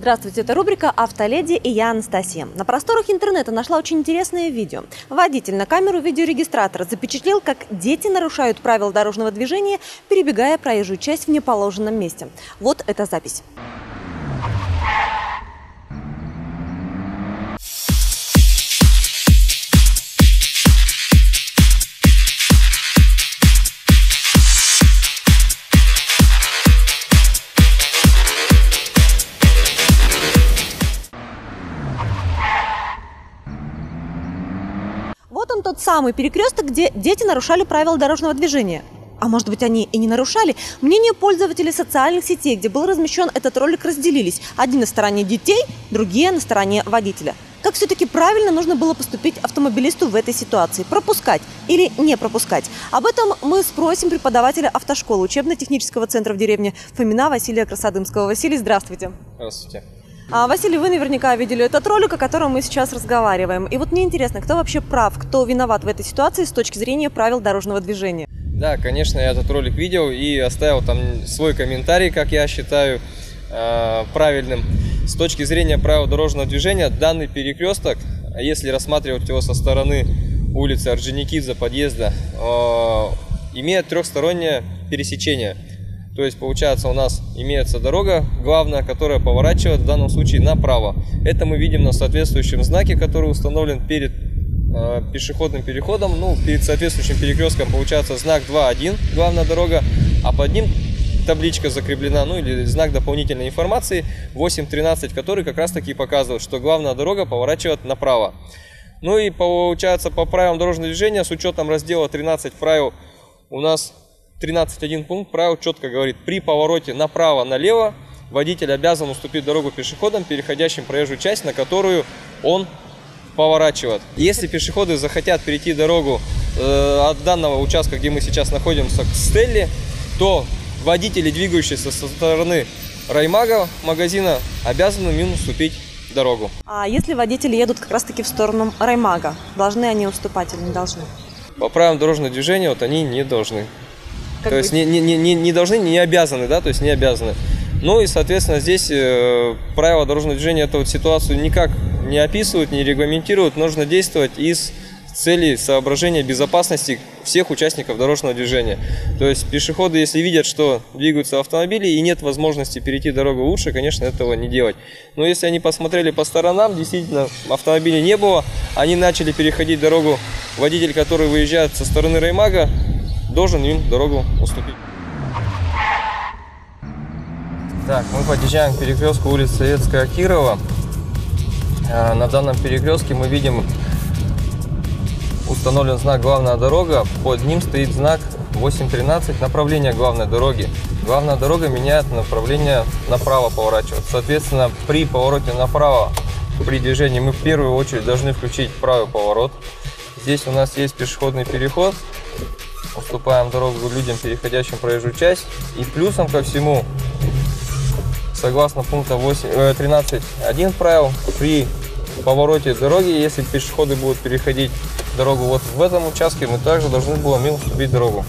Здравствуйте, это рубрика «Автоледи» и я Анастасия. На просторах интернета нашла очень интересное видео. Водитель на камеру видеорегистратора запечатлел, как дети нарушают правила дорожного движения, перебегая проезжую часть в неположенном месте. Вот эта запись. Вот он тот самый перекресток, где дети нарушали правила дорожного движения. А может быть, они и не нарушали? Мнения пользователей социальных сетей, где был размещен этот ролик, разделились. Один на стороне детей, другие на стороне водителя. Как все-таки правильно нужно было поступить автомобилисту в этой ситуации? Пропускать или не пропускать? Об этом мы спросим преподавателя автошколы учебно-технического центра в деревне Фомина Василия Красодымского. Василий, здравствуйте. Здравствуйте. А, Василий, вы наверняка видели этот ролик, о котором мы сейчас разговариваем. И вот мне интересно, кто вообще прав, кто виноват в этой ситуации с точки зрения правил дорожного движения? Да, конечно, я этот ролик видел и оставил там свой комментарий, как я считаю э, правильным. С точки зрения правил дорожного движения, данный перекресток, если рассматривать его со стороны улицы Орджоникидзе, подъезда, э, имеет трехстороннее пересечение. То есть, получается, у нас имеется дорога главная, которая поворачивает в данном случае направо. Это мы видим на соответствующем знаке, который установлен перед э, пешеходным переходом. Ну, перед соответствующим перекрестком получается знак 2.1, главная дорога, а под ним табличка закреплена, ну или знак дополнительной информации 8.13, который как раз таки показывает, что главная дорога поворачивает направо. Ну и получается по правилам дорожного движения с учетом раздела 13 правил у нас 13.1 пункт правил четко говорит, при повороте направо-налево водитель обязан уступить дорогу пешеходам, переходящим проезжую часть, на которую он поворачивает. Если пешеходы захотят перейти дорогу э, от данного участка, где мы сейчас находимся, к Стелле, то водители, двигающиеся со стороны Раймага магазина, обязаны им уступить дорогу. А если водители едут как раз-таки в сторону Раймага, должны они уступать или не должны? По правилам дорожного движения вот они не должны. Как то есть быть? не, не, не, не должны, не обязаны, да, то есть не обязаны. Ну и, соответственно, здесь э, правила дорожного движения эту вот ситуацию никак не описывают, не регламентируют. Нужно действовать из целей соображения безопасности всех участников дорожного движения. То есть пешеходы, если видят, что двигаются автомобили и нет возможности перейти дорогу лучше, конечно, этого не делать. Но если они посмотрели по сторонам, действительно, автомобилей не было, они начали переходить дорогу, водитель, который выезжает со стороны Раймага, должен им дорогу уступить. Так, мы подъезжаем к перекрестку улицы Советская Кирова. А, На данном перекрестке мы видим установлен знак «Главная дорога», под ним стоит знак 8.13 «Направление главной дороги». Главная дорога меняет направление направо поворачивает. Соответственно, при повороте направо, при движении мы в первую очередь должны включить правый поворот. Здесь у нас есть пешеходный переход. Уступаем дорогу людям, переходящим проезжую часть. И плюсом ко всему, согласно пункта 8, э, 13.1 правил, при повороте дороги, если пешеходы будут переходить дорогу вот в этом участке, мы также должны будем им уступить дорогу.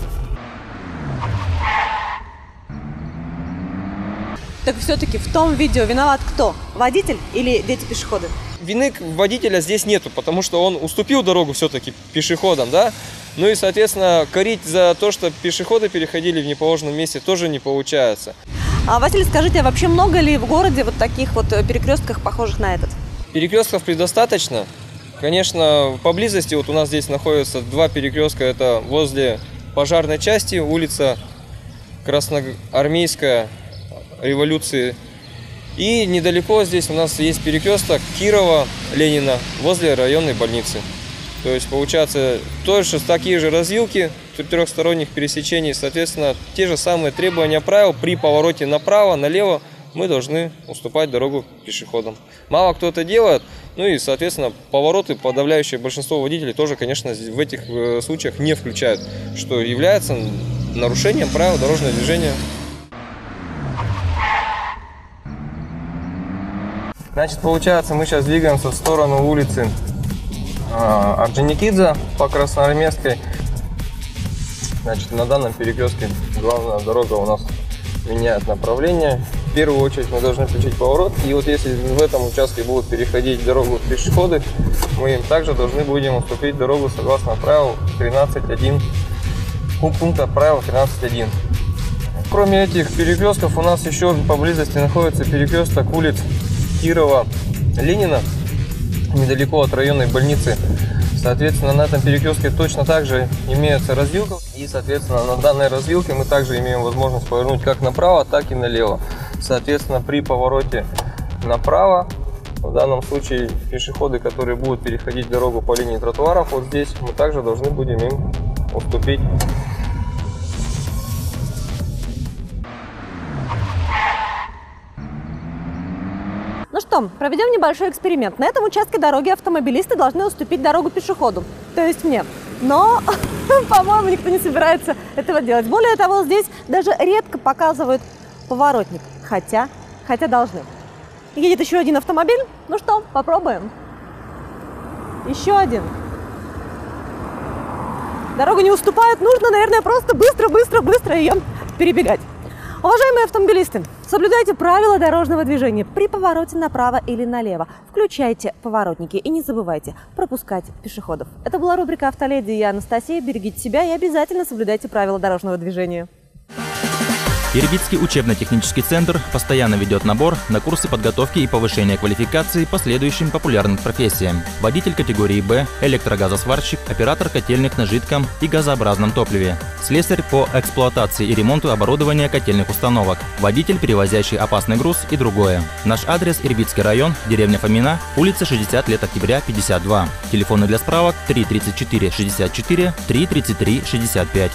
Так все-таки в том видео виноват кто? Водитель или дети-пешеходы? Вины водителя здесь нету, потому что он уступил дорогу все-таки пешеходам, да? Ну и, соответственно, корить за то, что пешеходы переходили в неположенном месте, тоже не получается. А, Василий, скажите, а вообще много ли в городе вот таких вот э, перекрестках, похожих на этот? Перекрестков предостаточно. Конечно, поблизости вот у нас здесь находятся два перекрестка. Это возле пожарной части, улица Красноармейская революции. И недалеко здесь у нас есть перекресток Кирова, Ленина, возле районной больницы. То есть получается тоже такие же развилки трехсторонних пересечений, соответственно, те же самые требования правил при повороте направо, налево мы должны уступать дорогу пешеходам. Мало кто это делает, ну и, соответственно, повороты подавляющее большинство водителей тоже, конечно, в этих э, случаях не включают, что является нарушением правил дорожного движения. Значит, получается, мы сейчас двигаемся в сторону улицы Орджоникидзе по Красноармейской. Значит, на данном перекрестке главная дорога у нас меняет направление. в первую очередь мы должны включить поворот. И вот если в этом участке будут переходить дорогу пешеходы, мы им также должны будем уступить дорогу согласно правилу 13.1, пункта правила 13.1. Кроме этих перекрестков у нас еще поблизости находится перекресток улиц Кирова, Ленина, недалеко от районной больницы. Соответственно, на этом перекрестке точно так же имеется развилка. И, соответственно, на данной развилке мы также имеем возможность повернуть как направо, так и налево. Соответственно, при повороте направо, в данном случае пешеходы, которые будут переходить дорогу по линии тротуаров, вот здесь мы также должны будем им уступить Что, проведем небольшой эксперимент. На этом участке дороги автомобилисты должны уступить дорогу пешеходу, то есть мне. Но, по-моему, никто не собирается этого делать. Более того, здесь даже редко показывают поворотник, хотя, хотя должны. Едет еще один автомобиль. Ну что, попробуем. Еще один. Дорогу не уступают, нужно, наверное, просто быстро-быстро-быстро ее перебегать. Уважаемые автомобилисты, соблюдайте правила дорожного движения при повороте направо или налево. Включайте поворотники и не забывайте пропускать пешеходов. Это была рубрика «Автоледи». Я Анастасия. Берегите себя и обязательно соблюдайте правила дорожного движения. Ирбитский учебно-технический центр постоянно ведет набор на курсы подготовки и повышения квалификации по следующим популярным профессиям. Водитель категории «Б», электрогазосварщик, оператор котельных на жидком и газообразном топливе, слесарь по эксплуатации и ремонту оборудования котельных установок, водитель, перевозящий опасный груз и другое. Наш адрес – Ирбитский район, деревня Фомина, улица 60 лет октября, 52. Телефоны для справок 334 64 333 65.